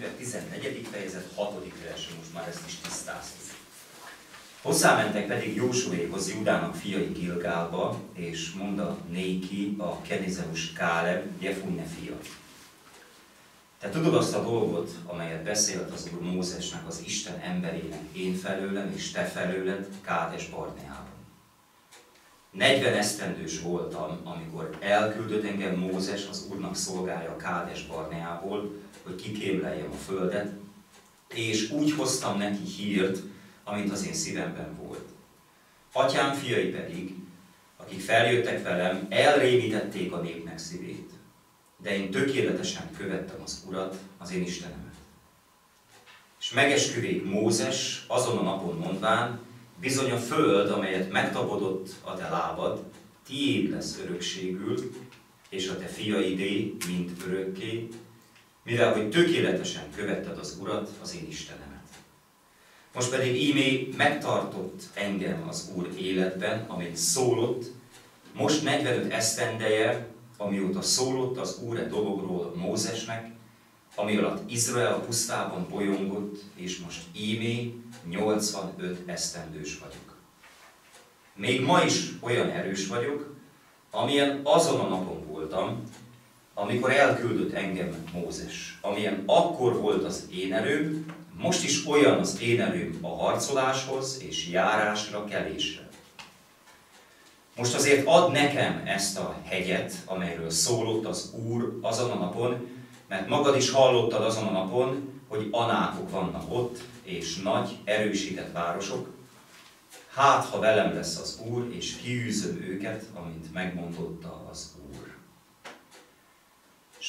könyve, 14. fejezet, 6. vers, most már ezt is tisztáztuk. Hozzámentek pedig Jósuéhoz, Judának fiai Gilgálba, és mondta néki a Kenizeus Káleb, Jefunne fia. Te tudod azt a dolgot, amelyet beszélt az Úr Mózesnek, az Isten emberének, én felőlem és te felőled, Kádes Barneában. 40 esztendős voltam, amikor elküldött engem Mózes, az Úrnak szolgálja Kádes Barneából, hogy kikémleljem a földet, és úgy hoztam neki hírt, amint az én szívemben volt. Atyám fiai pedig, akik feljöttek velem, elrémítették a népnek szívét, de én tökéletesen követtem az Urat, az én Istenemet. És megesküvék Mózes azon a napon mondván, bizony a föld, amelyet megtagadott a te lábad, tiéd lesz örökségül, és a te fiaidé, mint örökké, mivel hogy tökéletesen követted az Urat, az én Istenemet. Most pedig ímé megtartott engem az Úr életben, amit szólott, most 45 esztendeje, amióta szólott az Úr e dologról Mózesnek, ami alatt Izrael pusztában bolyongott, és most ímé 85 esztendős vagyok. Még ma is olyan erős vagyok, amilyen azon a napon voltam, amikor elküldött engem Mózes. Amilyen akkor volt az én erőm, most is olyan az én erőm a harcoláshoz és járásra, kelésre. Most azért ad nekem ezt a hegyet, amelyről szólott az Úr azon a napon, mert magad is hallottad azon a napon, hogy anákok vannak ott, és nagy, erősített városok. Hát, ha velem lesz az Úr, és kiűzöm őket, amint megmondotta az.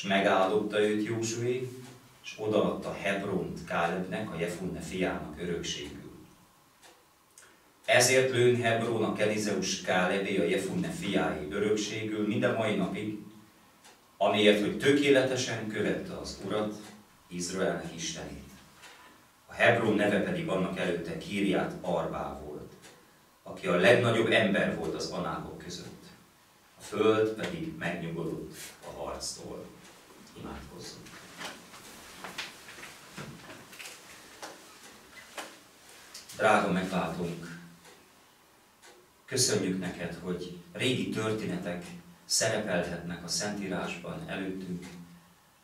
És megáldotta őt Józsué, és odaadta Hebront Kálebnek, a Jefunne fiának örökségül. Ezért lőn Hebron a Kelizeus Kálebé, a Jefunne fiái örökségül minden mai napig, amiért, hogy tökéletesen követte az Urat, Izraelnek Istenét. A Hebron neve pedig annak előtte Kíriát Arbá volt, aki a legnagyobb ember volt az anákok között. A föld pedig megnyugodott a harctól. Imádkozzunk. Drága megváltunk, köszönjük neked, hogy régi történetek szerepelhetnek a Szentírásban előttünk,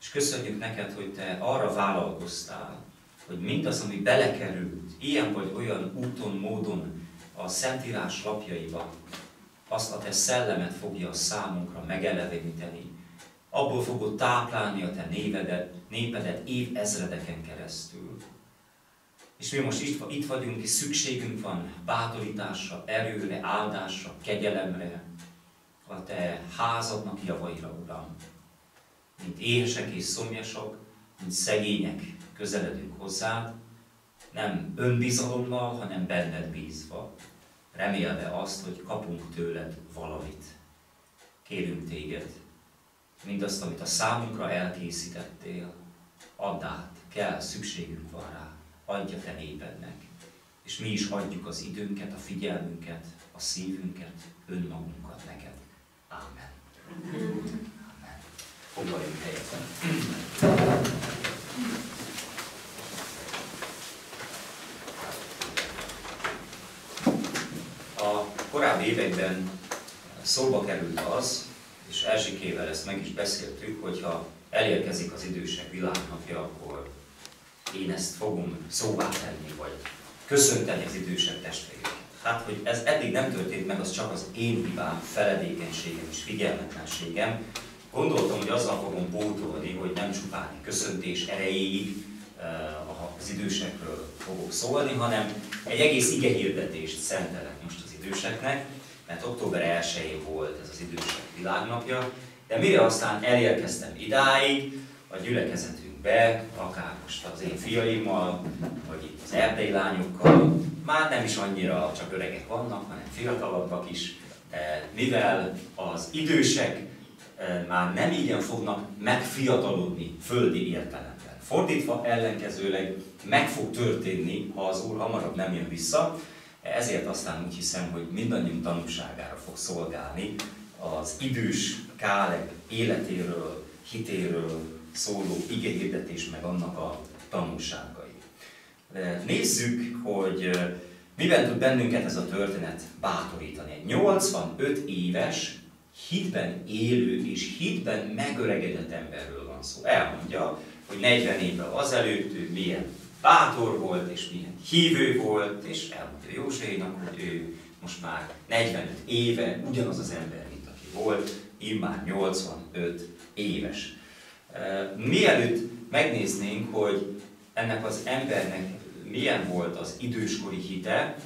és köszönjük neked, hogy te arra vállalkoztál, hogy mindaz, ami belekerült, ilyen vagy olyan úton, módon a Szentírás lapjaiba, azt a te szellemet fogja számunkra megeleveníteni. Abból fogod táplálni a te névedet, népedet évezredeken keresztül. És mi most itt, vagyunk, és szükségünk van bátorításra, erőre, áldásra, kegyelemre, a Te házadnak javaira, Uram. Mint éhesek és szomjasok, mint szegények közeledünk hozzád, nem önbizalommal, hanem benned bízva, remélve azt, hogy kapunk tőled valamit. Kérünk téged, mindazt, amit a számunkra elkészítettél, add át, kell, szükségünk van rá adja te népednek. És mi is adjuk az időnket, a figyelmünket, a szívünket, önmagunkat neked. Ámen. Ámen. Foglaljunk helyet. A korábbi években szóba került az, és Erzsikével ezt meg is beszéltük, hogyha elérkezik az idősek világnapja, akkor én ezt fogom szóvá tenni, vagy köszönteni az idősebb testvéreket. Hát, hogy ez eddig nem történt meg, az csak az én hibám, feledékenységem és figyelmetlenségem. Gondoltam, hogy azzal fogom pótolni, hogy nem csupán köszöntés erejéig eh, az idősekről fogok szólni, hanem egy egész igehirdetést szentelek most az időseknek, mert október 1-én volt ez az idősek világnapja, de mire aztán elérkeztem idáig, a gyülekezetünk be, akár most az én fiaimmal, vagy itt az erdei lányokkal, már nem is annyira csak öregek vannak, hanem fiatalabbak is, mivel az idősek e, már nem igen fognak megfiatalodni földi értelemben. Fordítva ellenkezőleg meg fog történni, ha az Úr hamarabb nem jön vissza, ezért aztán úgy hiszem, hogy mindannyiunk tanúságára fog szolgálni az idős Káleb életéről, hitéről, szóló igehirdetés, meg annak a tanulságai. Nézzük, hogy miben tud bennünket ez a történet bátorítani. Egy 85 éves, hitben élő és hitben megöregedett emberről van szó. Elmondja, hogy 40 évvel azelőtt ő milyen bátor volt, és milyen hívő volt, és elmondja Józsainak, hogy ő most már 45 éve ugyanaz az ember, mint aki volt, immár 85 éves. Mielőtt megnéznénk, hogy ennek az embernek milyen volt az időskori hite,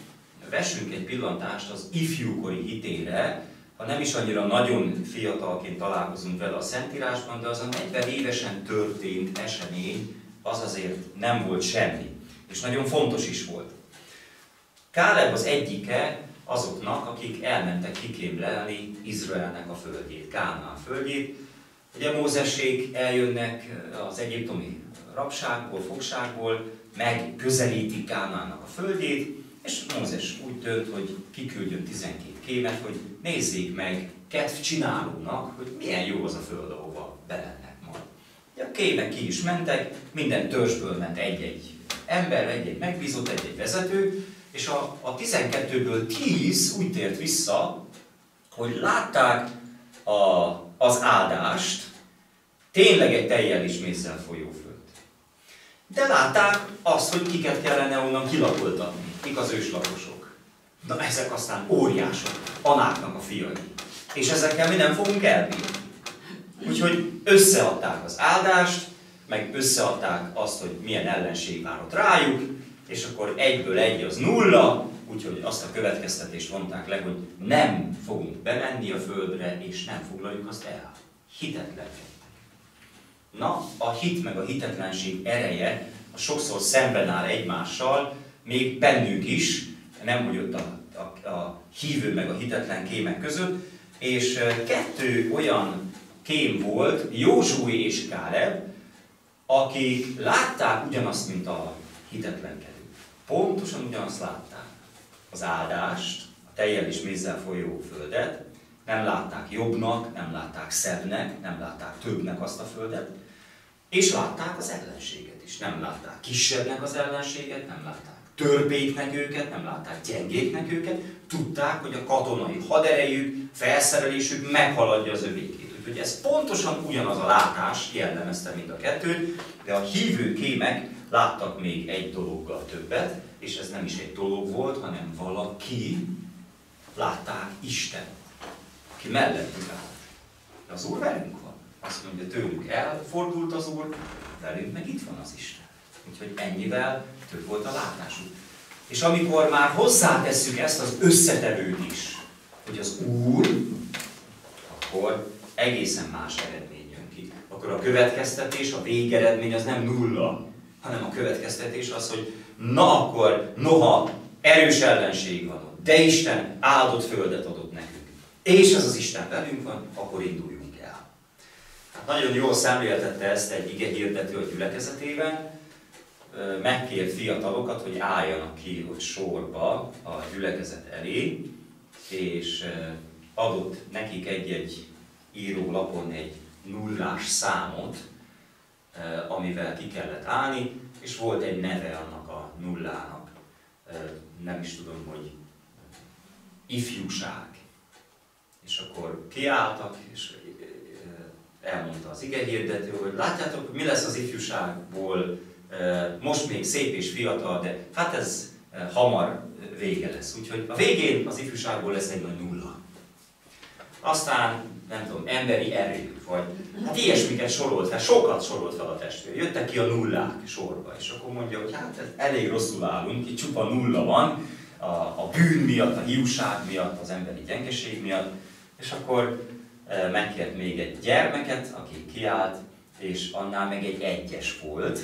vessünk egy pillantást az ifjúkori hitére, ha nem is annyira nagyon fiatalként találkozunk vele a Szentírásban, de az a 40 évesen történt esemény, az azért nem volt semmi. És nagyon fontos is volt. Káleb az egyike azoknak, akik elmentek kikémlelni Izraelnek a földjét, Kánán földjét. Ugye Mózesék eljönnek az egyiptomi rabságból, fogságból, megközelítik Kánánnak a földjét, és Mózes úgy dönt, hogy kiküldjön 12 kémet, hogy nézzék meg kedv csinálónak, hogy milyen jó az a föld, ahova. A kémek ki is mentek, minden törzsből ment egy-egy ember, egy-egy megbízott, egy-egy vezető, és a, a 12-ből 10 úgy tért vissza, hogy látták a, az áldást, tényleg egy teljel is mézzel folyó föld. De látták azt, hogy kiket kellene onnan kilakoltatni, kik az őslakosok. Na ezek aztán óriások, anáknak a fiai. És ezekkel mi nem fogunk elbírni. Úgyhogy összeadták az áldást, meg összeadták azt, hogy milyen ellenség várott rájuk, és akkor egyből egy az nulla, úgyhogy azt a következtetést vonták le, hogy nem fogunk bemenni a földre, és nem foglaljuk azt el. Hitetlenkedtek. Na, a hit meg a hitetlenség ereje a sokszor szemben áll egymással, még bennünk is, nem hogy ott a, a, a hívő meg a hitetlen kémek között, és kettő olyan kém volt, Józsué és Káleb, akik látták ugyanazt, mint a hitetlenkedő. Pontosan ugyanazt látták. Az áldást, a tejjel és mézzel folyó földet, nem látták jobbnak, nem látták szebbnek, nem látták többnek azt a földet, és látták az ellenséget is. Nem látták kisebbnek az ellenséget, nem látták törpéknek őket, nem látták gyengéknek őket, tudták, hogy a katonai haderejük, felszerelésük meghaladja az övékét. Úgyhogy ez pontosan ugyanaz a látás jellemezte mind a kettőt, de a hívő kémek láttak még egy dologgal többet, és ez nem is egy dolog volt, hanem valaki látták Isten, aki mellettük állt. De az Úr velünk van. Azt mondja, tőlük elfordult az Úr, velünk meg itt van az Isten. Úgyhogy ennyivel több volt a látásuk. És amikor már hozzátesszük ezt az összetevőt is, hogy az Úr, akkor egészen más eredmény jön ki. Akkor a következtetés, a végeredmény az nem nulla, hanem a következtetés az, hogy na akkor, noha erős ellenség van de Isten áldott földet adott nekünk, és ez az Isten velünk van, akkor induljunk el. Hát nagyon jól szemléltette ezt egy ige hirdető a gyülekezetében, megkért fiatalokat, hogy álljanak ki hogy sorba a gyülekezet elé, és adott nekik egy-egy írólapon egy nullás számot, amivel ki kellett állni, és volt egy neve annak a nullának, nem is tudom, hogy ifjúság. És akkor kiálltak, és elmondta az igehirdető, hogy látjátok, mi lesz az ifjúságból, most még szép és fiatal, de hát ez hamar vége lesz. Úgyhogy a végén az ifjúságból lesz egy nagy nulla. Aztán, nem tudom, emberi erő, vagy hát ilyesmiket sorolt fel, sokat sorolt fel a testvér. Jöttek ki a nullák sorba, és akkor mondja, hogy hát ez elég rosszul állunk, itt csupa nulla van, a, a bűn miatt, a hiúság miatt, az emberi gyengeség miatt, és akkor e, megkért még egy gyermeket, aki kiállt, és annál meg egy egyes volt,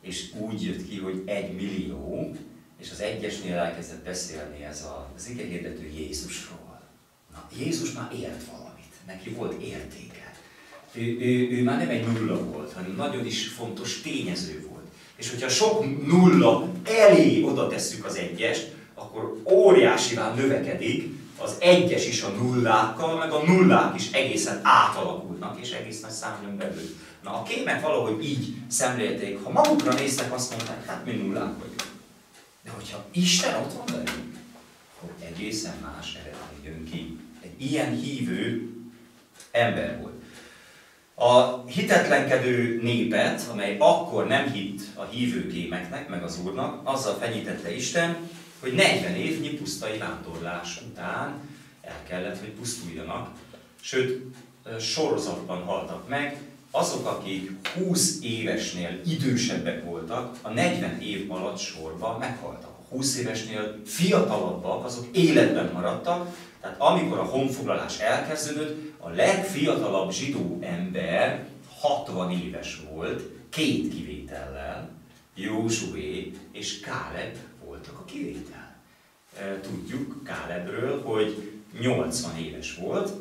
és úgy jött ki, hogy egy millió, és az egyesnél elkezdett beszélni ez az ige hirdető Jézusról. Na, Jézus már élt valamit, neki volt értéke. Ő, ő, ő már nem egy nulla volt, hanem nagyon is fontos tényező volt. És hogyha sok nulla elé oda tesszük az egyest, akkor óriásivá növekedik az egyes is a nullákkal, meg a nullák is egészen átalakulnak, és egész nagy számon belül. Na a kémek valahogy így szemlélték, ha magukra néztek, azt mondták, hát mi nullák vagyunk. De hogyha Isten ott van velünk, akkor egészen más eredmény jön ki. Egy ilyen hívő ember volt. A hitetlenkedő népet, amely akkor nem hitt a hívő kémeknek, meg az Úrnak, azzal fenyítette Isten, hogy 40 évnyi pusztai vándorlás után el kellett, hogy pusztuljanak. Sőt, sorozatban haltak meg, azok, akik 20 évesnél idősebbek voltak, a 40 év alatt sorban meghaltak. A 20 évesnél fiatalabbak, azok életben maradtak, tehát amikor a honfoglalás elkezdődött, a legfiatalabb zsidó ember 60 éves volt, két kivétellel, Józsué és Káleb voltak a kivétel. Tudjuk Kálebről, hogy 80 éves volt,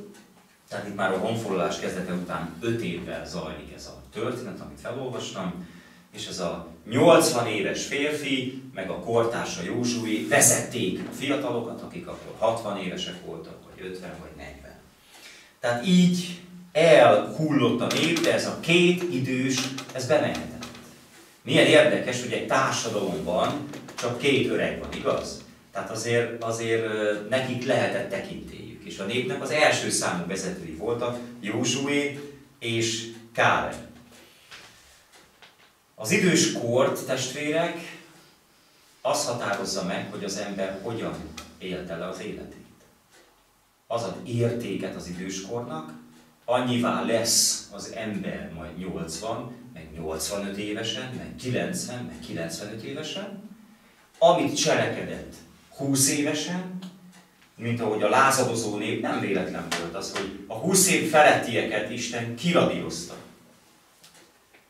tehát itt már a honfoglalás kezdete után 5 évvel zajlik ez a történet, amit felolvastam, és ez a 80 éves férfi, meg a kortársa Józsué vezették a fiatalokat, akik akkor 60 évesek voltak, vagy 50, vagy 40. Tehát így elhullott a nép, de ez a két idős, ez bemehetett. Milyen érdekes, hogy egy társadalomban csak két öreg van, igaz? Tehát azért, azért nekik lehetett tekintélyük. És a népnek az első számú vezetői voltak Józsué és Káleb. Az idős kort, testvérek, az határozza meg, hogy az ember hogyan élte le az életét. Az ad értéket az időskornak, annyivá lesz az ember majd 80, meg 85 évesen, meg 90, meg 95 évesen, amit cselekedett 20 évesen, mint ahogy a lázadozó nép nem véletlen volt az, hogy a 20 év felettieket Isten kiradírozta.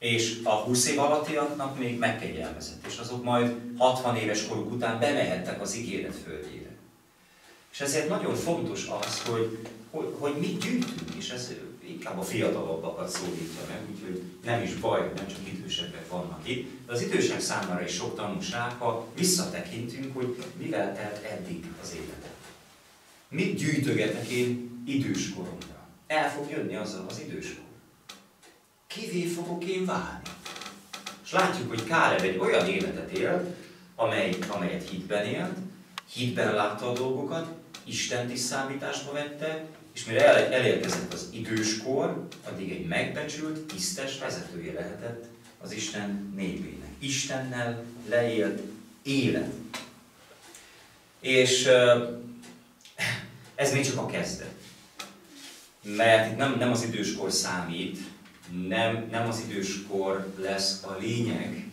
És a 20 év alattiaknak még megkegyelmezett, és azok majd 60 éves koruk után bemehettek az ígéret földjére. És ezért nagyon fontos az, hogy, hogy, hogy mit gyűjtünk, és ez inkább a fiatalabbakat szólítja meg, úgyhogy nem is baj, nem csak idősebbek vannak itt, de az idősek számára is sok tanulság, ha visszatekintünk, hogy mivel telt eddig az életet. Mit gyűjtögetek én időskoromra? El fog jönni az az időskor. Kivé fogok én válni? És látjuk, hogy Káleb egy olyan életet élt, amely, amelyet hitben élt, hitben látta a dolgokat, Isten is számításba vette, és mire el, elérkezett az időskor, addig egy megbecsült, tisztes vezetője lehetett az Isten népének. Istennel leélt élet. És ez még csak a kezdet. Mert itt nem, nem az időskor számít, nem, nem az időskor lesz a lényeg,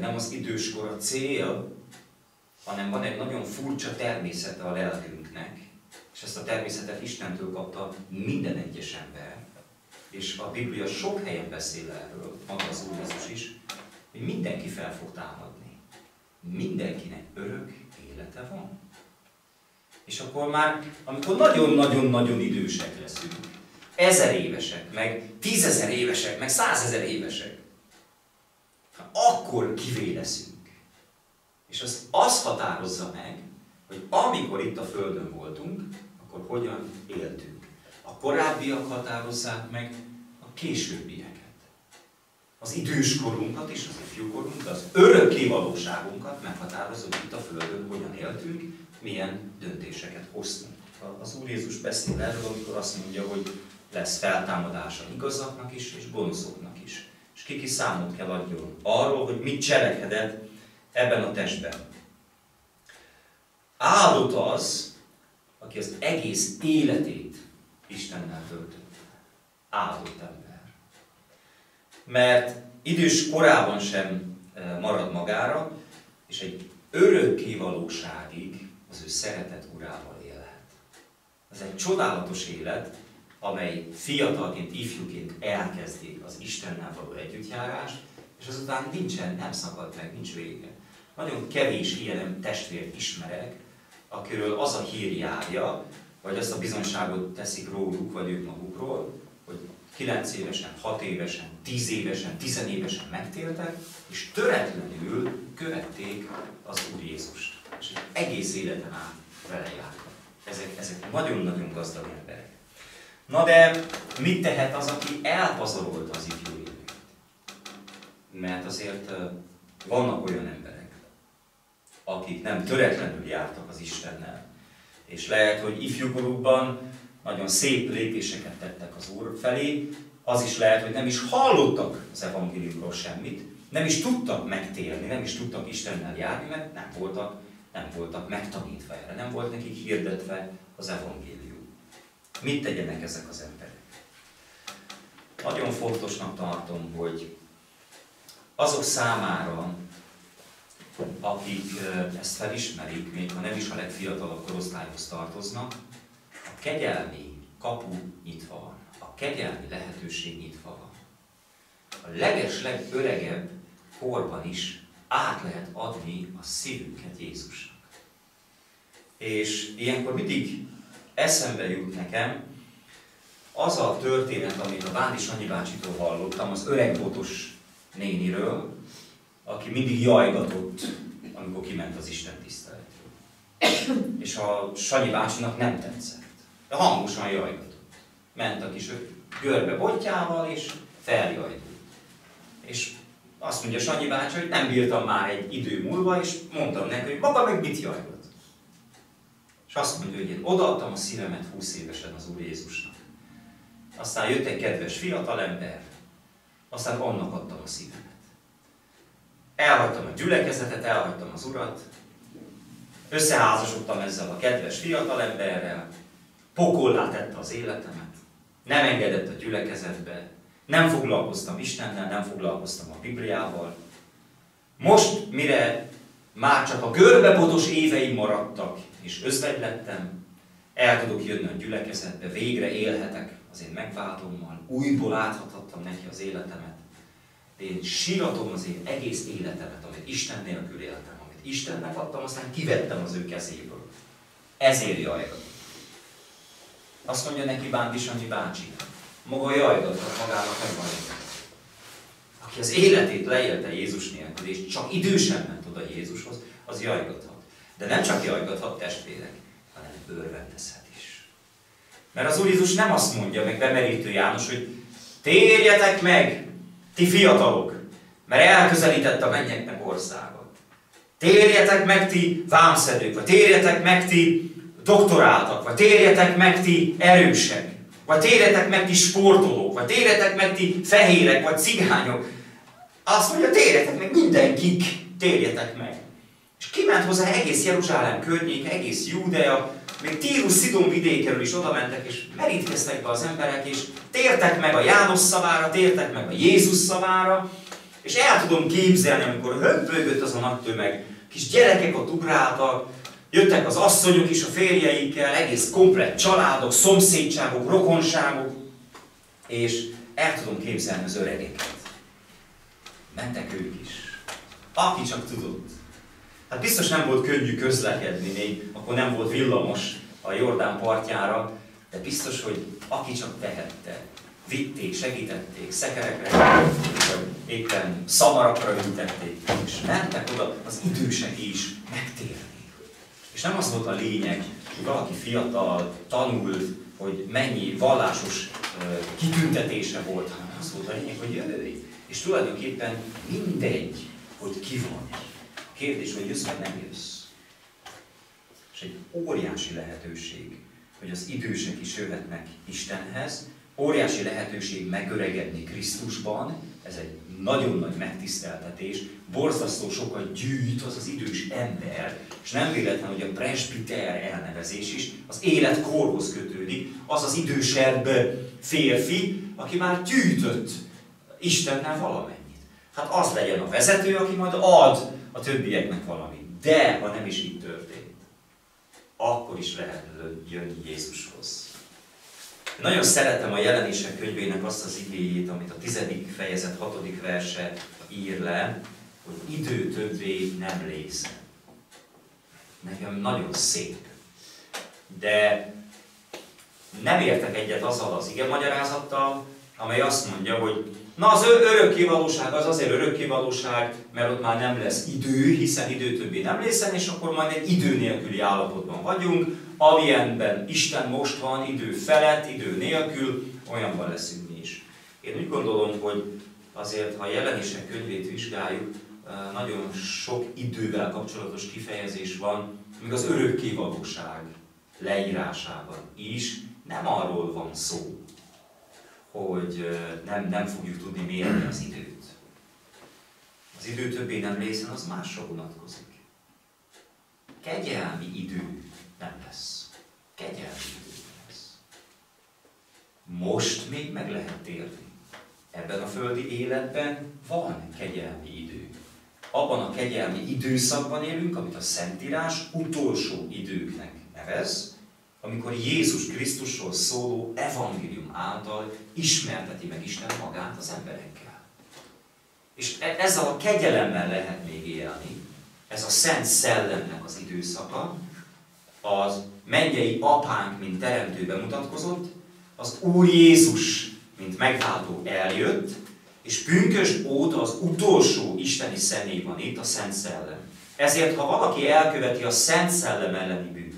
nem az időskor a cél, hanem van egy nagyon furcsa természete a lelkünknek, és ezt a természetet Istentől kapta minden egyes ember, és a Biblia sok helyen beszél erről, maga az Úr Jézus is, hogy mindenki fel fog támadni. Mindenkinek örök élete van. És akkor már, amikor nagyon-nagyon-nagyon idősek leszünk, ezer évesek, meg tízezer évesek, meg százezer évesek, akkor kivé leszünk. És az, az határozza meg, hogy amikor itt a Földön voltunk, akkor hogyan éltünk. A korábbiak határozzák meg a későbbieket. Az időskorunkat és az ifjúkorunkat, az örökké valóságunkat meghatározza, hogy itt a Földön hogyan éltünk, milyen döntéseket hoztunk. Az Úr Jézus beszél erről, amikor azt mondja, hogy lesz feltámadása igazaknak is, és gonoszoknak is. És kiki számot kell adjon arról, hogy mit cselekedett ebben a testben. Áldott az, aki az egész életét Istennel töltött. Áldott ember. Mert idős korában sem e, marad magára, és egy örökké valóságig az ő szeretet urával élhet. Ez egy csodálatos élet, amely fiatalként, ifjúként elkezdi az Istennel való együttjárást, és azután nincsen, nem szakad meg, nincs vége. Nagyon kevés ilyen testvért ismerek, akiről az a hír járja, vagy azt a bizonyságot teszik róluk, vagy ők magukról, hogy 9 évesen, 6 évesen, 10 évesen, 10 évesen megtértek, és töretlenül követték az Úr Jézust. És egész életen át vele jártak. Ezek, ezek nagyon-nagyon gazdag emberek. Na de mit tehet az, aki elpazarolta az ifjú évét? Mert azért vannak olyan emberek, akik nem töretlenül jártak az Istennel. És lehet, hogy ifjúkorukban nagyon szép lépéseket tettek az Úr felé, az is lehet, hogy nem is hallottak az evangéliumról semmit, nem is tudtak megtérni, nem is tudtak Istennel járni, mert nem voltak, nem voltak megtanítva erre, nem volt nekik hirdetve az evangélium. Mit tegyenek ezek az emberek? Nagyon fontosnak tartom, hogy azok számára, akik ezt felismerik, még ha nem is a legfiatalabb korosztályhoz tartoznak, a kegyelmi kapu nyitva van, a kegyelmi lehetőség nyitva van. A leges, legöregebb korban is át lehet adni a szívünket Jézusnak. És ilyenkor mindig eszembe jut nekem az a történet, amit a Bándi Sanyi bácsitól hallottam, az öreg botos néniről, aki mindig jajgatott, amikor kiment az Isten tiszteletről. És a Sanyi bácsinak nem tetszett. De hangosan jajgatott. Ment a kis görbe botjával, és feljajdult. És azt mondja Sanyi bácsi, hogy nem bírtam már egy idő múlva, és mondtam neki, hogy maga meg mit jajgat. És azt mondja, hogy én odaadtam a szívemet 20 évesen az Úr Jézusnak. Aztán jött egy kedves fiatalember, aztán annak adtam a szívemet. Elhagytam a gyülekezetet, elhagytam az Urat, összeházasodtam ezzel a kedves fiatalemberrel, pokollá tette az életemet, nem engedett a gyülekezetbe, nem foglalkoztam Istennel, nem foglalkoztam a Bibliával. Most, mire már csak a görbebotos éveim maradtak, és özvegy lettem, el tudok jönni a gyülekezetbe, végre élhetek az én megváltommal, újból áthathattam neki az életemet. De én síratom az én egész életemet, amit Isten nélkül éltem, amit Istennek adtam, aztán kivettem az ő kezéből. Ezért jajgatom. Azt mondja neki Bándi Sanyi bácsi, maga jajgathat magának megvan Aki az életét leélte Jézus nélkül, és csak idősen ment oda Jézushoz, az jajgathat. De nem csak jajgathat testvérek, hanem örvendezhet is. Mert az Úr Jézus nem azt mondja, meg bemerítő János, hogy térjetek meg, ti fiatalok, mert elközelített a mennyeknek országa. Térjetek meg ti vámszedők, vagy térjetek meg ti doktoráltak, vagy térjetek meg ti erősek, vagy térjetek meg ti sportolók, vagy térjetek meg ti fehérek, vagy cigányok. Azt mondja, térjetek meg, mindenkik, térjetek meg. És kiment hozzá egész Jeruzsálem környéke, egész Júdea, még Tírus Szidon vidékeről is oda mentek, és merítkeztek be az emberek, és tértek meg a János szavára, tértek meg a Jézus szavára, és el tudom képzelni, amikor hömpölygött az a nagy tömeg, kis gyerekek ott ugráltak, jöttek az asszonyok is a férjeikkel, egész komplett családok, szomszédságok, rokonságok, és el tudom képzelni az öregeket. Mentek ők is. Aki csak tudott. Hát biztos nem volt könnyű közlekedni még, akkor nem volt villamos a Jordán partjára, de biztos, hogy aki csak tehette, vitték, segítették, szekerekre, vagy éppen szamarakra ültették, és mentek oda az idősek is megtérni. És nem az volt a lényeg, hogy valaki fiatal, tanult, hogy mennyi vallásos kitüntetése volt, hanem az volt a lényeg, hogy jöjj. És tulajdonképpen mindegy, hogy ki van. Kérdés, hogy jössz vagy nem jössz. És egy óriási lehetőség, hogy az idősek is jöhetnek Istenhez, óriási lehetőség megöregedni Krisztusban, ez egy nagyon nagy megtiszteltetés, borzasztó sokat gyűjt az az idős ember, és nem véletlen, hogy a presbiter elnevezés is az életkorhoz kötődik, az az idősebb férfi, aki már gyűjtött Istennel valamennyit. Hát az legyen a vezető, aki majd ad a többieknek valamit. De ha nem is így történt, akkor is lehet jönni Jézushoz. Nagyon szeretem a jelenések könyvének azt az igéjét, amit a tizedik fejezet hatodik verse ír le, hogy idő többé nem lész. Nekem nagyon szép. De nem értek egyet azzal az ige magyarázattal, amely azt mondja, hogy na az örökkévalóság az azért örökkévalóság, mert ott már nem lesz idő, hiszen idő többé nem lészen, és akkor majd egy idő nélküli állapotban vagyunk, amilyenben Isten most van, idő felett, idő nélkül, olyanban leszünk mi is. Én úgy gondolom, hogy azért, ha a jelenések könyvét vizsgáljuk, nagyon sok idővel kapcsolatos kifejezés van, még az örökké valóság leírásában is. Nem arról van szó, hogy nem, nem fogjuk tudni mérni az időt. Az idő többé nem részen, az másra vonatkozik. Kegyelmi idő nem lesz. Kegyelmi idő lesz. Most még meg lehet térni. Ebben a földi életben van kegyelmi idő. Abban a kegyelmi időszakban élünk, amit a Szentírás utolsó időknek nevez, amikor Jézus Krisztusról szóló evangélium által ismerteti meg Isten magát az emberekkel. És e- ezzel a kegyelemmel lehet még élni, ez a Szent Szellemnek az időszaka, az mennyei apánk, mint teremtő bemutatkozott, az Úr Jézus, mint megváltó eljött, és pünkösd óta az utolsó isteni személy van itt, a Szent Szellem. Ezért, ha valaki elköveti a Szent Szellem elleni bűnt,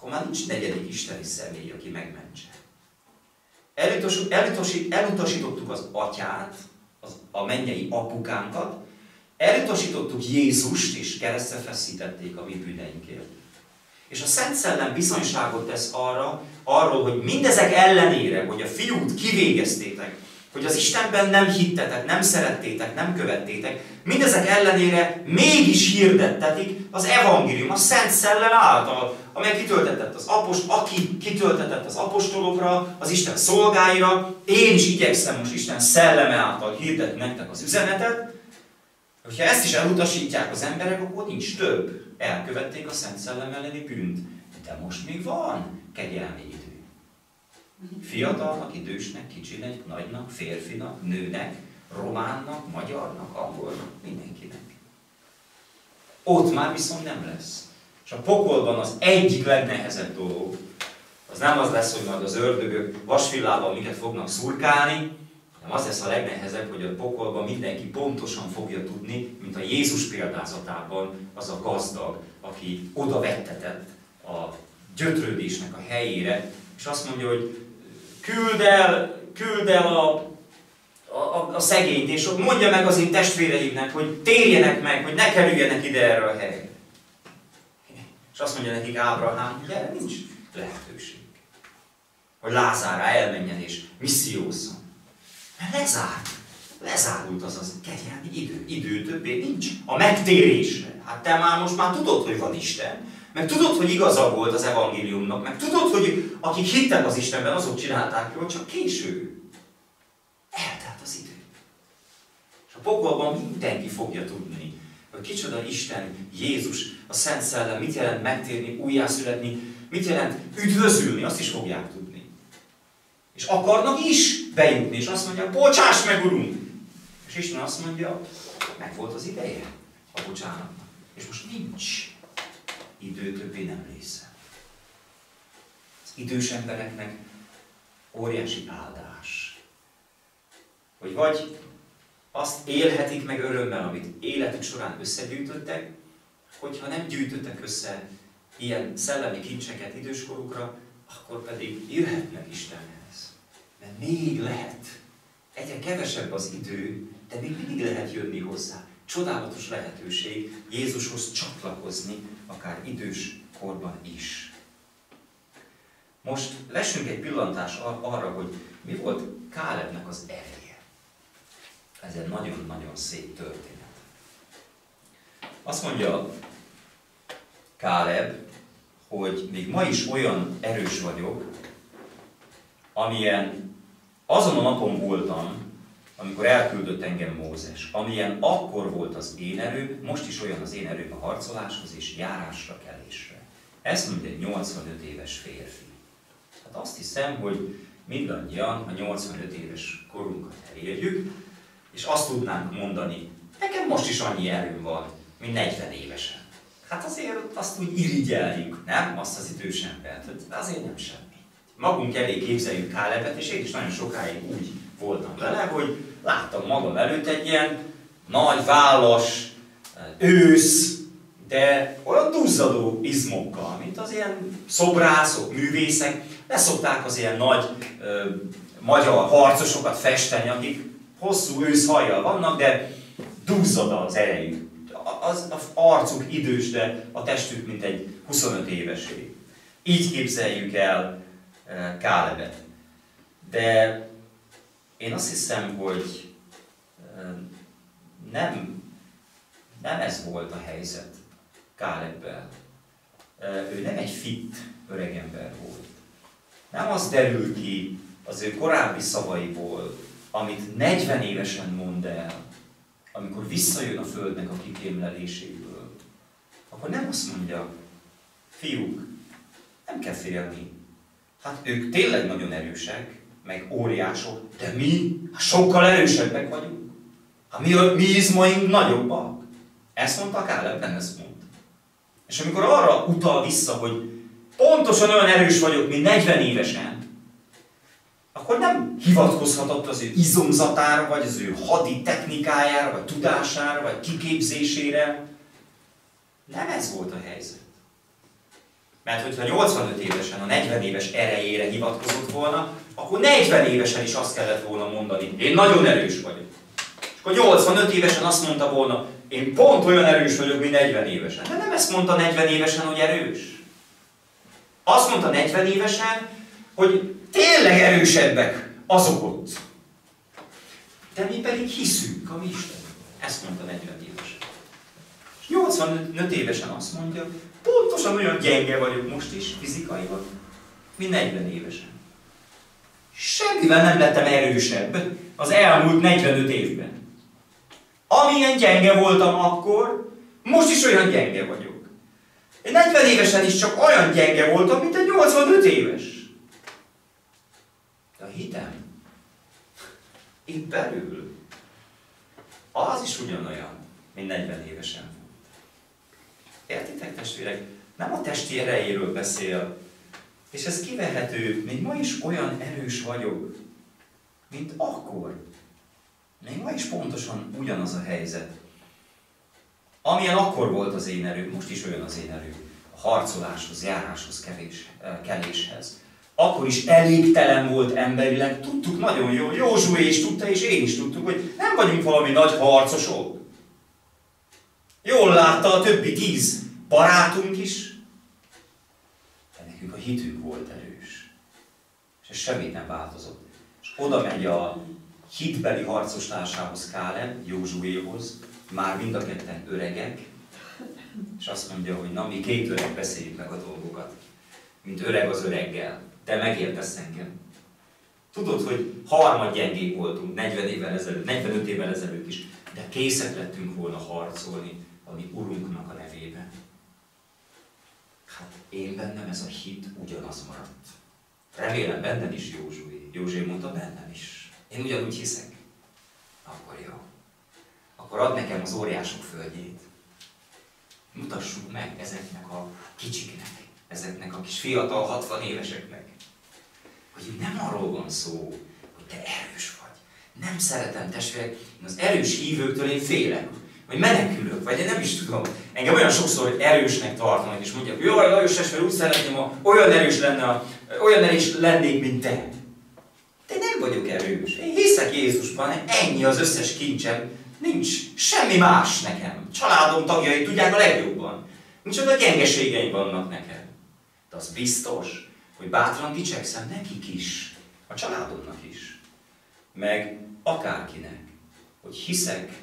akkor már nincs negyedik isteni személy, aki megmentse. elutasítottuk az atyát, az, a mennyei apukánkat, elutasítottuk Jézust, és keresztre feszítették a mi bűneinkért. És a Szent Szellem bizonyságot tesz arra, arról, hogy mindezek ellenére, hogy a fiút kivégeztétek, hogy az Istenben nem hittetek, nem szerettétek, nem követtétek, mindezek ellenére mégis hirdettetik az evangélium, a Szent Szellem által, amely kitöltetett az apost, aki kitöltetett az apostolokra, az Isten szolgáira. Én is igyekszem most Isten szelleme által hirdetni nektek az üzenetet. Hogyha ezt is elutasítják az emberek, akkor nincs több. Elkövették a Szent Szellem elleni bűnt. De most még van kegyelmi idő. Fiatalnak, idősnek, kicsinek, nagynak, férfinak, nőnek, románnak, magyarnak, angolnak, mindenkinek. Ott már viszont nem lesz. És a pokolban az egyik legnehezebb dolog, az nem az lesz, hogy majd az ördögök vasvillával minket fognak szurkálni, hanem az lesz a legnehezebb, hogy a pokolban mindenki pontosan fogja tudni, mint a Jézus példázatában az a gazdag, aki oda vettetett a gyötrődésnek a helyére, és azt mondja, hogy küld el, küld el a, a, a szegényt, és mondja meg az én testvéreimnek, hogy térjenek meg, hogy ne kerüljenek ide erre a helyre. És azt mondja nekik Ábrahám, hogy erre nincs lehetőség. Hogy Lázára elmenjen és missziózzon. Mert lezárt. Lezárult az az kegyelmi idő. Idő többé nincs. A megtérésre. Hát te már most már tudod, hogy van Isten. Meg tudod, hogy igaza volt az evangéliumnak, meg tudod, hogy akik hittek az Istenben, azok csinálták jól, csak késő. Eltelt az idő. És a pokolban mindenki fogja tudni, hogy kicsoda Isten, Jézus, a Szent Szellem, mit jelent megtérni, újjászületni, mit jelent üdvözülni, azt is fogják tudni. És akarnak is bejutni, és azt mondja, bocsáss meg, Urunk! És Isten azt mondja, meg volt az ideje a bocsánatnak. És most nincs idő többé nem része. Az idős embereknek óriási áldás. Hogy vagy azt élhetik meg örömmel, amit életük során összegyűjtöttek, hogyha nem gyűjtöttek össze ilyen szellemi kincseket időskorukra, akkor pedig jöhetnek Istenhez. Mert még lehet. Egyre kevesebb az idő, de még mindig lehet jönni hozzá csodálatos lehetőség Jézushoz csatlakozni, akár idős korban is. Most lessünk egy pillantás arra, hogy mi volt Kálebnek az ereje. Ez egy nagyon-nagyon szép történet. Azt mondja Káleb, hogy még ma is olyan erős vagyok, amilyen azon a napon voltam, amikor elküldött engem Mózes. Amilyen akkor volt az én erőm, most is olyan az én erőm a harcoláshoz és járásra kelésre. Ezt mondja egy 85 éves férfi. Hát azt hiszem, hogy mindannyian a 85 éves korunkat elérjük, és azt tudnánk mondani, nekem most is annyi erőm van, mint 40 évesen. Hát azért azt úgy irigyeljük, nem? Azt az idős embert. Hát azért nem semmi. Magunk elé képzeljük Kálebet, és én is nagyon sokáig úgy voltam vele, hogy láttam magam előtt egy ilyen nagy, vállas, ősz, de olyan duzzadó izmokkal, mint az ilyen szobrászok, művészek, leszokták az ilyen nagy ö, magyar harcosokat festeni, akik hosszú őszhajjal vannak, de duzzad az erejük. Az, az arcuk idős, de a testük mint egy 25 évesé. Így képzeljük el Kálebet. De én azt hiszem, hogy nem, nem ez volt a helyzet Kálebbel. Ő nem egy fit öregember volt. Nem az derül ki az ő korábbi szavaiból, amit 40 évesen mond el, amikor visszajön a Földnek a kikémleléséből, akkor nem azt mondja, fiúk, nem kell félni. Hát ők tényleg nagyon erősek, meg óriások, de mi hát sokkal erősebbek vagyunk. Hát mi, mi izmaink nagyobbak. Ezt mondta Káleb, nem ezt mondta. És amikor arra utal vissza, hogy pontosan olyan erős vagyok, mint 40 évesen, akkor nem hivatkozhatott az ő izomzatára, vagy az ő hadi technikájára, vagy tudására, vagy kiképzésére. Nem ez volt a helyzet. Mert hogyha 85 évesen a 40 éves erejére hivatkozott volna, akkor 40 évesen is azt kellett volna mondani, én nagyon erős vagyok. És akkor 85 évesen azt mondta volna, én pont olyan erős vagyok, mint 40 évesen. De nem ezt mondta 40 évesen, hogy erős. Azt mondta 40 évesen, hogy tényleg erősebbek azok ott. De mi pedig hiszünk a mi Isten. Ezt mondta 40 évesen. És 85 évesen azt mondja, pontosan olyan gyenge vagyok most is fizikailag, mint 40 évesen. Semmivel nem lettem erősebb az elmúlt 45 évben. Amilyen gyenge voltam akkor, most is olyan gyenge vagyok. Én 40 évesen is csak olyan gyenge voltam, mint egy 85 éves. Hitem itt belül az is ugyanolyan, mint 40 évesen volt. Értitek, testvérek? Nem a testi erejéről beszél, és ez kivehető, még ma is olyan erős vagyok, mint akkor. Még ma is pontosan ugyanaz a helyzet. Amilyen akkor volt az én erő, most is olyan az én erő. A harcoláshoz, járáshoz, kevés, eh, keléshez. Akkor is elégtelen volt emberileg, tudtuk nagyon jól, Józsué is tudta, és én is tudtuk, hogy nem vagyunk valami nagy harcosok. Jól látta a többi tíz barátunk is, nekünk a hitünk volt erős. És ez semmit nem változott. És oda megy a hitbeli harcostársához Káleb, Józsuéhoz, már mind a ketten öregek, és azt mondja, hogy na, mi két öreg beszéljük meg a dolgokat, mint öreg az öreggel. Te megértesz engem. Tudod, hogy harmad gyengék voltunk 40 évvel ezelőtt, 45 évvel ezelőtt is, de készek lettünk volna harcolni a mi Urunknak a nevében. Hát én bennem ez a hit ugyanaz maradt. Remélem bennem is Józsué. Józsé mondta, bennem is. Én ugyanúgy hiszek. Akkor jó. Akkor add nekem az óriások földjét. Mutassuk meg ezeknek a kicsiknek, ezeknek a kis fiatal 60 éveseknek, hogy nem arról van szó, hogy te erős vagy. Nem szeretem testvérek, én az erős hívőktől én félek vagy menekülök, vagy én nem is tudom. Engem olyan sokszor hogy erősnek tartanak, és mondják, jó, Lajos testvér, úgy szeretném, ha olyan erős lenne, olyan erős lennék, mint te. De nem vagyok erős. Én hiszek Jézusban, ennyi az összes kincsem. Nincs semmi más nekem. Családom tagjai tudják a legjobban. Micsoda gyengeségeim vannak nekem. De az biztos, hogy bátran dicsekszem nekik is, a családomnak is, meg akárkinek, hogy hiszek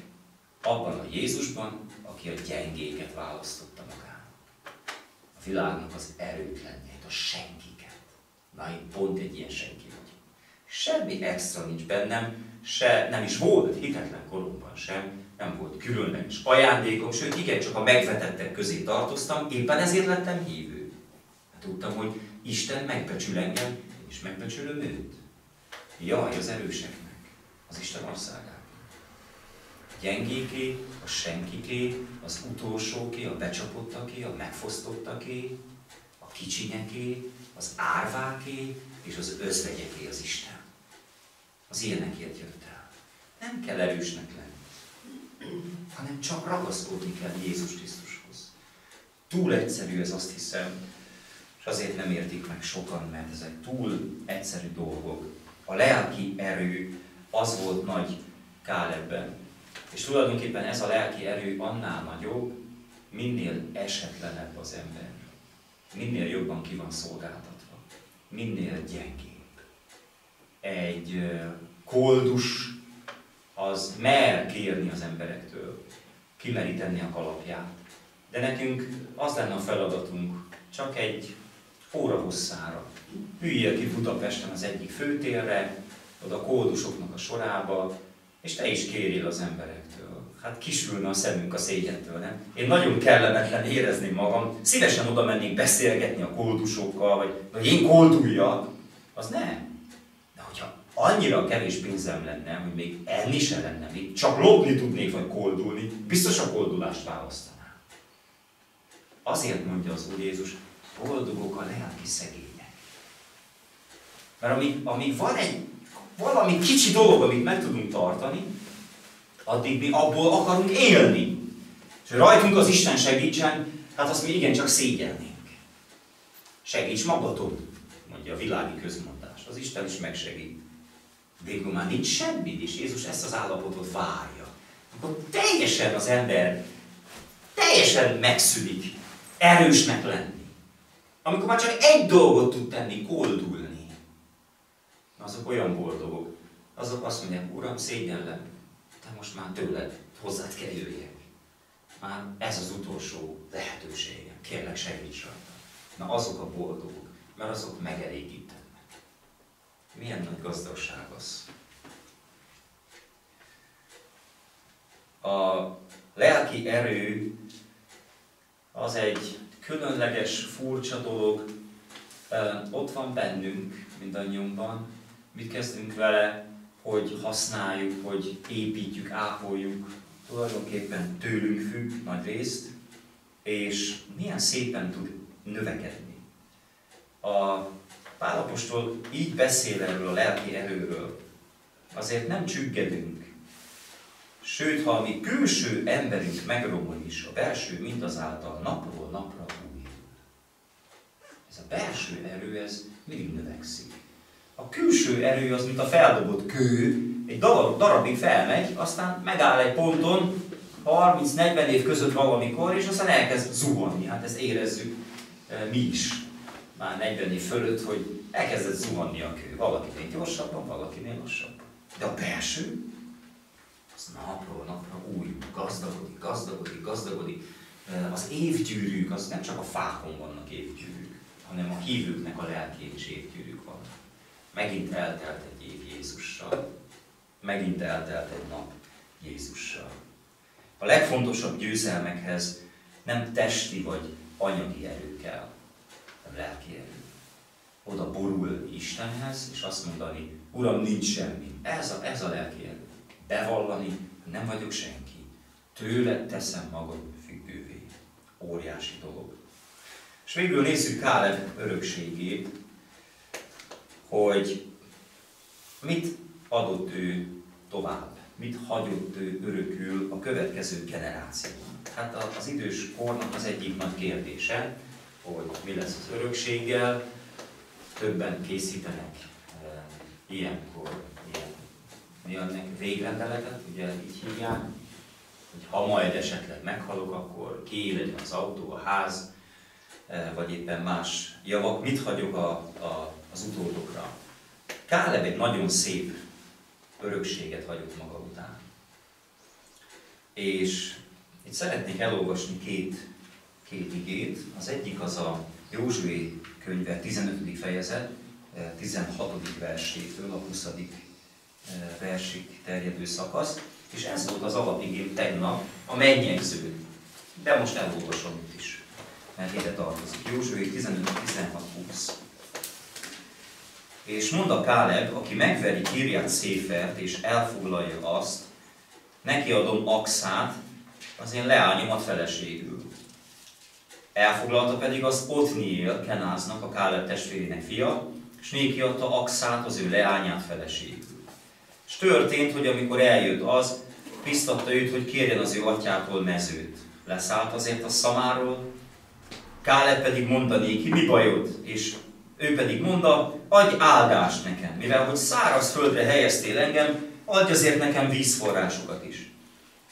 abban a Jézusban, aki a gyengéket választotta magának. A világnak az erőtlenjét, a senkiket. Na, én pont egy ilyen senki vagy. Semmi extra nincs bennem, se nem is volt hitetlen koromban sem, nem volt különleges ajándékom, sőt, igen, csak a megvetettek közé tartoztam, éppen ezért lettem hívő. Hát tudtam, hogy Isten megbecsül engem, és megbecsülöm őt. Jaj, az erőseknek, az Isten országában gyengéké, a senkiké, az utolsóké, a becsapottaké, a megfosztottaké, a kicsinyeké, az árváké és az özvegyeké az Isten. Az ilyenekért jött el. Nem kell erősnek lenni, hanem csak ragaszkodni kell Jézus Krisztushoz. Túl egyszerű ez azt hiszem, azért nem értik meg sokan, mert ezek túl egyszerű dolgok. A lelki erő az volt nagy Kálebben. És tulajdonképpen ez a lelki erő annál nagyobb, minél esetlenebb az ember. Minél jobban ki van szolgáltatva. Minél gyengébb. Egy koldus az mer kérni az emberektől. Kimeri tenni a kalapját. De nekünk az lenne a feladatunk, csak egy óra hosszára. Üljél ki Budapesten az egyik főtérre, oda kódusoknak a sorába, és te is kérjél az emberektől. Hát kisülne a szemünk a szégyentől, nem? Én nagyon kellemetlen érezném magam, szívesen oda mennék beszélgetni a kódusokkal, vagy, vagy én kóduljak, az nem. De hogyha annyira kevés pénzem lenne, hogy még enni se lenne, még csak lopni tudnék, vagy koldulni, biztos a koldulást választanám. Azért mondja az Úr Jézus, boldogok a lelki szegények. Mert amíg, amíg van egy valami kicsi dolog, amit meg tudunk tartani, addig mi abból akarunk élni. És rajtunk az Isten segítsen, hát azt mi igencsak szégyelnénk. Segíts magadon, mondja a világi közmondás. Az Isten is megsegít. Végül már nincs semmi, és Jézus ezt az állapotot várja. Akkor teljesen az ember teljesen megszűnik erősnek lenni. Amikor már csak egy dolgot tud tenni, koldulni. Azok olyan boldogok. Azok azt mondják, Uram, szégyellem, te most már tőled, hozzád kell jöjjek. Már ez az utolsó lehetőségem. Kérlek, segíts rajta. Na azok a boldogok, mert azok megelégítenek. Milyen nagy gazdagság az. A lelki erő az egy különleges, furcsa dolog, ott van bennünk, mindannyiunkban. Mit kezdünk vele, hogy használjuk, hogy építjük, ápoljuk, tulajdonképpen tőlünk függ nagy részt, és milyen szépen tud növekedni. A Pálapostól így beszél erről a lelki erőről. Azért nem csüggedünk, Sőt, ha a mi külső emberünk megromol is, a belső mindazáltal napról napra újul. Ez a belső erő, ez mindig növekszik. A külső erő az, mint a feldobott kő, egy darabig felmegy, aztán megáll egy ponton, 30-40 év között valamikor, és aztán elkezd zuhanni. Hát ezt érezzük e, mi is, már 40 év fölött, hogy elkezdett zuhanni a kő. Valakinél gyorsabban, valakinél lassabban. De a belső, az napról napra új, gazdagodik, gazdagodik, gazdagodik. Az évgyűrűk, az nem csak a fákon vannak évgyűrűk, hanem a hívőknek a lelkén is évgyűrűk vannak. Megint eltelt egy év Jézussal, megint eltelt egy nap Jézussal. A legfontosabb győzelmekhez nem testi vagy anyagi erő kell, hanem lelki erő. Oda borul Istenhez, és azt mondani, Uram, nincs semmi. Ez a, ez a lelki erő bevallani, nem vagyok senki. Tőle teszem magam függővé. Óriási dolog. És végül nézzük Káleb örökségét, hogy mit adott ő tovább, mit hagyott ő örökül a következő generációban. Hát az idős kornak az egyik nagy kérdése, hogy mi lesz az örökséggel, többen készítenek e, ilyenkor ennek végrendeletet, ugye így hívják, hogy ha majd esetleg meghalok, akkor ki legyen az autó, a ház, e, vagy éppen más javak, mit hagyok a, a, az utódokra. Káleb egy nagyon szép örökséget hagyott maga után. És itt szeretnék elolvasni két, két igét. Az egyik az a Józsué könyve 15. fejezet, 16. E, versétől a 20 versig terjedő szakasz, és ez volt az alapigém tegnap, a mennyegző. De most elolvasom itt is, mert ide tartozik. Józsué 15, 16, 20. És mond a Káleb, aki megveri Kirját Széfert és elfoglalja azt, neki adom Axát, az én leányomat feleségül. Elfoglalta pedig az Otniel Kenáznak, a Káleb testvérének fia, és néki adta Axát, az ő leányát feleségül. És történt, hogy amikor eljött az, biztatta őt, hogy kérjen az ő atyától mezőt. Leszállt azért a szamáról, Káleb pedig mondta néki, mi bajod? És ő pedig mondta, adj áldást nekem, mivel hogy száraz földre helyeztél engem, adj azért nekem vízforrásokat is.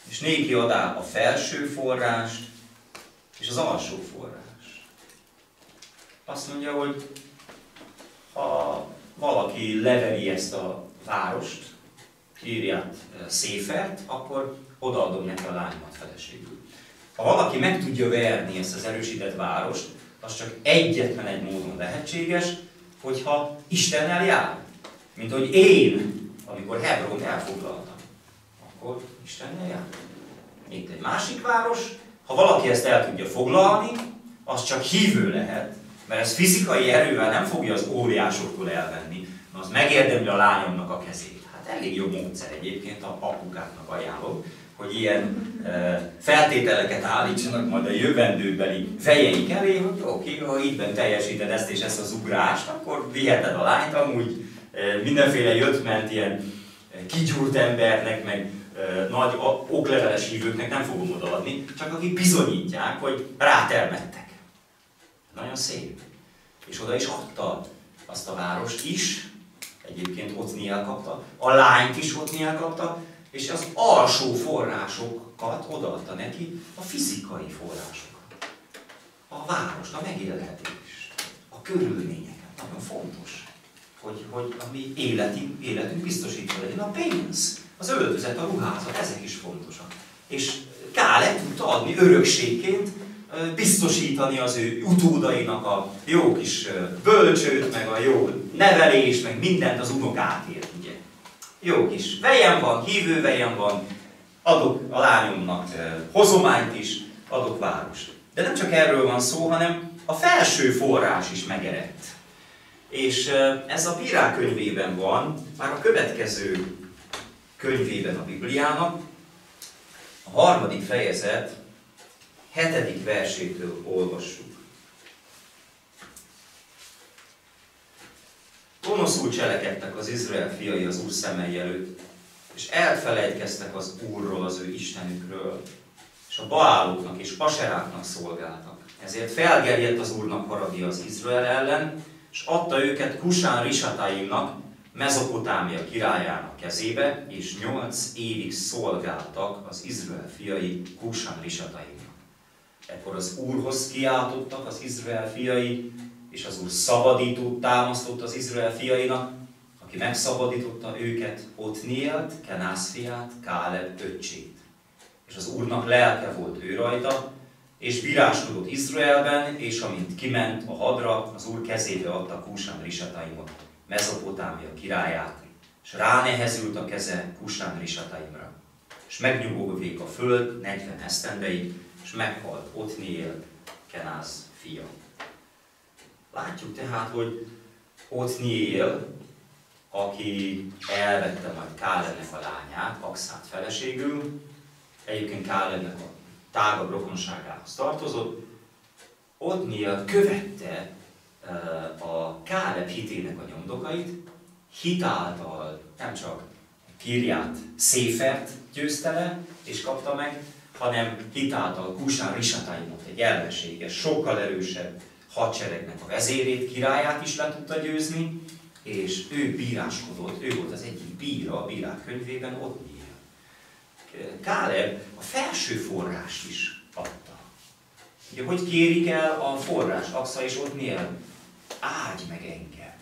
És néki adá a felső forrást, és az alsó forrás. Azt mondja, hogy ha valaki leveri ezt a várost, Kírját Széfert, akkor odaadom neki a lányomat feleségül. Ha valaki meg tudja verni ezt az erősített várost, az csak egyetlen egy módon lehetséges, hogyha Istennel jár. Mint hogy én, amikor Hebron elfoglaltam, akkor Istennel jár. Itt egy másik város, ha valaki ezt el tudja foglalni, az csak hívő lehet, mert ez fizikai erővel nem fogja az óriásoktól elvenni, az megérdemli a lányomnak a kezét. Hát elég jó módszer egyébként, a apukáknak ajánlom, hogy ilyen feltételeket állítsanak majd a jövendőbeli fejeik elé, hogy oké, ha ígyben teljesíted ezt és ezt az ugrást, akkor viheted a lányt, amúgy mindenféle jött-ment ilyen kigyúrt embernek, meg nagy okleveles hívőknek nem fogom odaadni, csak akik bizonyítják, hogy rátermettek. Nagyon szép. És oda is adta azt a várost is, egyébként Otniel kapta, a lányt is Otniel kapta, és az alsó forrásokat odaadta neki, a fizikai forrásokat. A várost, a megélhetést, a körülményeket. Nagyon fontos, hogy, hogy a mi életi, életünk biztosítva legyen. A pénz, az öltözet, a ruházat, ezek is fontosak. És Káleb tudta adni örökségként, biztosítani az ő utódainak a jó kis bölcsőt, meg a jó nevelést, meg mindent az unokátért, ugye. Jó kis vejem van, hívő vejem van, adok a lányomnak hozományt is, adok várost. De nem csak erről van szó, hanem a felső forrás is megerett. És ez a Bírák könyvében van, már a következő könyvében a Bibliának, a harmadik fejezet, hetedik versétől olvassuk. Gonoszul cselekedtek az Izrael fiai az Úr szemei előtt, és elfelejtkeztek az Úrról, az ő Istenükről, és a Baáloknak és Paseráknak szolgáltak. Ezért felgerjedt az Úrnak haragja az Izrael ellen, és adta őket Kusán Risatáimnak, Mezopotámia királyának kezébe, és nyolc évig szolgáltak az Izrael fiai Kusán Risataimnak. Ekkor az Úrhoz kiáltottak az Izrael fiai, és az Úr szabadítót támasztott az Izrael fiainak, aki megszabadította őket, ott nélt Kenász fiát, Káleb öccsét. És az Úrnak lelke volt ő rajta, és bíráskodott Izraelben, és amint kiment a hadra, az Úr kezébe adta Kusán Risataimot, Mezopotámia királyát, és ránehezült a keze Kusán Risataimra. És megnyugodvék a föld 40 esztendeig, és meghalt Otniel, Kenász fia. Látjuk tehát, hogy Otniel, aki elvette majd Kálennek a lányát, Axát feleségül, egyébként Kálennek a tágabb rokonságához tartozott, Otniel követte a Káleb hitének a nyomdokait, hitáltal nem csak Kirját, Széfert győzte le, és kapta meg, hanem hitáltal Kusán Risatáimot, egy ellenséges, sokkal erősebb hadseregnek a vezérét, királyát is le tudta győzni, és ő bíráskodott, ő volt az egyik bíra a bírák könyvében, ott bír. Káleb a felső forrást is adta. Ugye, hogy kérik el a forrás, Aksa és ott nél? Áldj meg engem,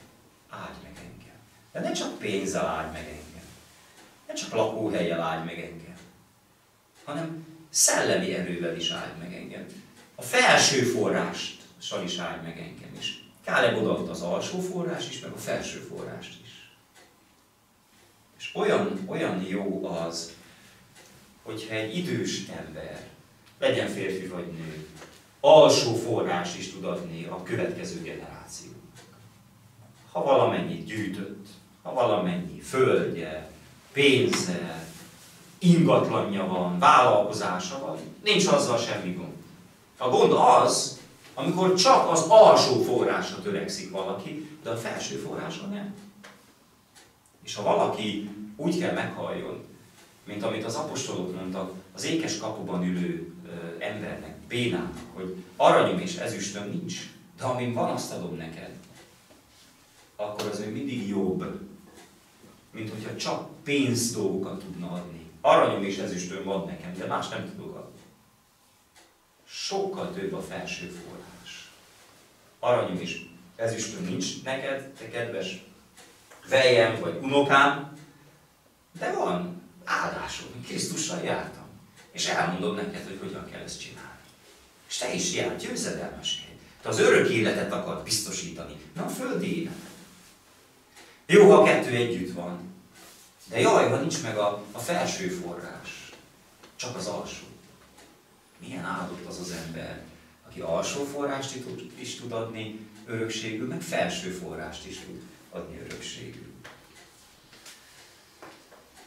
áldj meg engem. De ne csak pénzzel áldj meg engem, ne csak lakóhelyel áldj meg engem, hanem szellemi erővel is áldj meg engem. A felső forrást is áldj meg engem is. Káleb odaadta az alsó forrás is, meg a felső forrást is. És olyan, olyan jó az, hogyha egy idős ember, legyen férfi vagy nő, alsó forrás is tud adni a következő generáció. Ha valamennyit gyűjtött, ha valamennyi földje, pénze, ingatlanja van, vállalkozása van, nincs azzal semmi gond. A gond az, amikor csak az alsó forrásra törekszik valaki, de a felső forrásra nem. És ha valaki úgy kell meghalljon, mint amit az apostolok mondtak, az ékes kapuban ülő embernek, Bénának, hogy aranyom és ezüstöm nincs, de amin van, azt adom neked, akkor az ő mindig jobb, mint hogyha csak pénz dolgokat tudna adni. Aranyom és ezüstöm van nekem, de más nem tudok adni. Sokkal több a felső forrás. Aranyom és ezüstöm nincs neked, te kedves vejem vagy unokám, de van áldásom, Krisztussal jártam. És elmondom neked, hogy hogyan kell ezt csinálni. És te is jár, győzedelmeskedj. Te az örök életet akar biztosítani, nem a földi életet. Jó, ha kettő együtt van. De jaj, ha nincs meg a, a felső forrás. Csak az alsó. Milyen áldott az az ember, aki alsó forrást is tud adni örökségül, meg felső forrást is tud adni örökségül.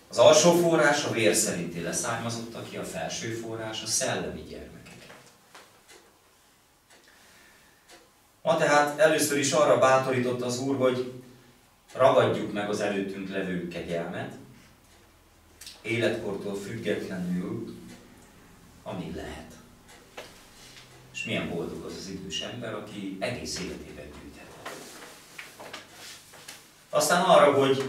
Az alsó forrás a vér szerinti leszármazott, aki a felső forrás a szellemi gyermekek. Ma tehát először is arra bátorított az Úr, hogy ragadjuk meg az előttünk levő kegyelmet, életkortól függetlenül, amíg lehet. És milyen boldog az az idős ember, aki egész életében gyűjthet. Aztán arra, hogy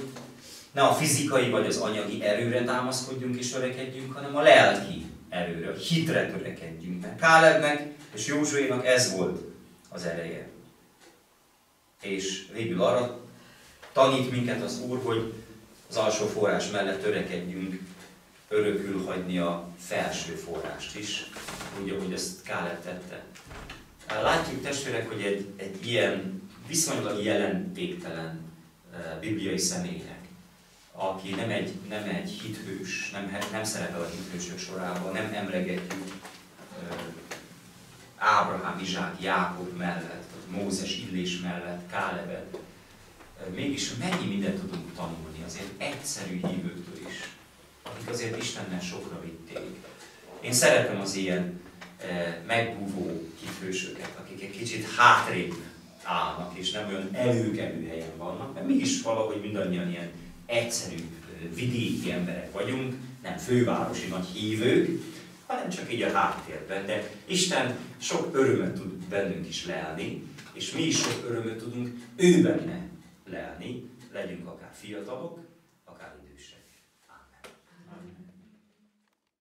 ne a fizikai vagy az anyagi erőre támaszkodjunk és törekedjünk, hanem a lelki erőre, a hitre törekedjünk. Mert Kálebnek és Józsuénak ez volt az ereje. És végül arra tanít minket az Úr, hogy az alsó forrás mellett törekedjünk örökül hagyni a felső forrást is, úgy, ahogy ezt Káleb tette. Látjuk testvérek, hogy egy, egy ilyen viszonylag jelentéktelen eh, bibliai személynek, aki nem egy, nem egy hithős, nem, nem szerepel a hithősök sorában, nem emlegetjük Ábrahám, Izsák, Jákob mellett, vagy Mózes, Illés mellett, Kálebet. Mégis mennyi mindent tudunk tanulni azért egyszerű hívőktől akik azért Istennel sokra vitték. Én szeretem az ilyen megbúvó hithősöket, akik egy kicsit hátrébb állnak, és nem olyan előkelő helyen vannak, mert mégis valahogy mindannyian ilyen egyszerű vidéki emberek vagyunk, nem fővárosi nagy hívők, hanem csak így a háttérben. De Isten sok örömet tud bennünk is lelni, és mi is sok örömet tudunk ő benne lelni, legyünk akár fiatalok.